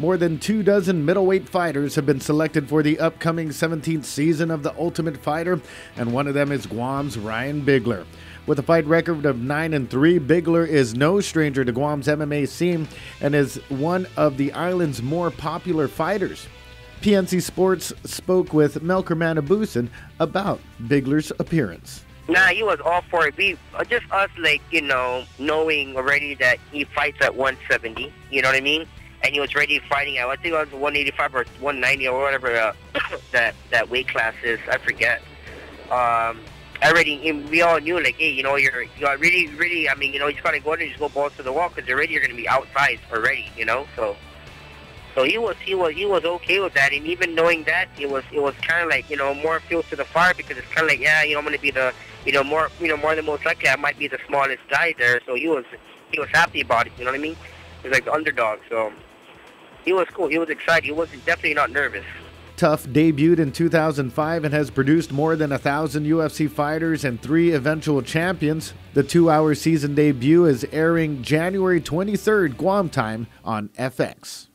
More than two dozen middleweight fighters have been selected for the upcoming 17th season of The Ultimate Fighter, and one of them is Guam's Ryan Bigler. With a fight record of 9 and 3, Bigler is no stranger to Guam's MMA scene and is one of the island's more popular fighters. PNC Sports spoke with Melchor Manibusan about Bigler's appearance. Nah, he was all for it. We uh, just us, like you know, knowing already that he fights at 170. You know what I mean? And he was ready fighting I think it was 185 or 190 or whatever uh, that that weight class is. I forget. Um, already, we all knew like, hey, you know, you're you're really, really. I mean, you know, you just gotta go in and just go balls to the wall because already you're gonna be outside already. You know, so. So he was he was he was okay with that, and even knowing that, it was it was kind of like you know more fuel to the fire because it's kind of like yeah, you know I'm gonna be the you know, more, you know, more than most likely, I might be the smallest guy there. So he was, he was happy about it. You know what I mean? He's like the underdog. So he was cool. He was excited. He was definitely not nervous. TUF debuted in 2005 and has produced more than a thousand UFC fighters and three eventual champions. The two hour season debut is airing January 23rd, Guam time on FX.